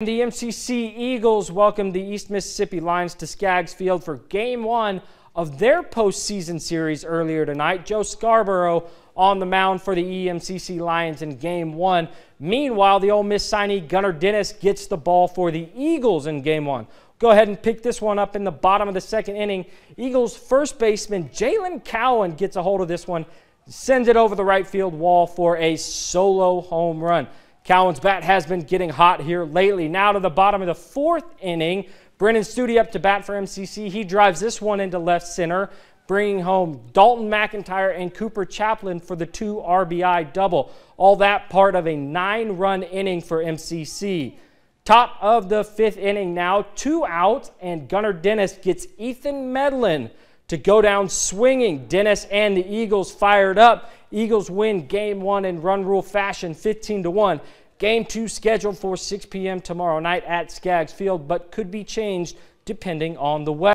The MCC Eagles welcomed the East Mississippi Lions to Skaggs Field for game one of their postseason series earlier tonight. Joe Scarborough on the mound for the EMCC Lions in game one. Meanwhile, the Ole Miss signee Gunnar Dennis gets the ball for the Eagles in game one. Go ahead and pick this one up in the bottom of the second inning. Eagles first baseman Jalen Cowan gets a hold of this one, sends it over the right field wall for a solo home run. Cowan's bat has been getting hot here lately. Now to the bottom of the fourth inning. Brennan Studi up to bat for MCC. He drives this one into left center, bringing home Dalton McIntyre and Cooper Chaplin for the two RBI double. All that part of a nine run inning for MCC. Top of the fifth inning now, two outs, and Gunnar Dennis gets Ethan Medlin to go down swinging. Dennis and the Eagles fired up. Eagles win game one in run rule fashion 15 to 1. Game two scheduled for 6 p.m. tomorrow night at Skaggs Field, but could be changed depending on the weather.